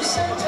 Just